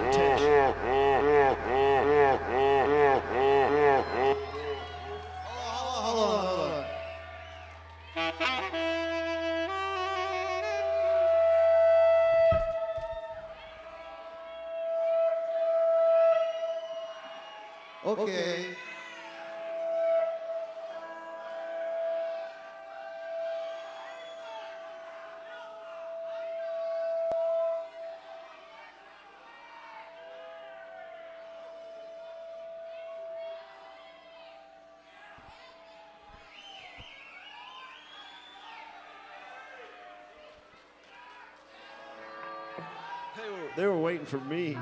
content. Okay. okay. They were, they were waiting for me.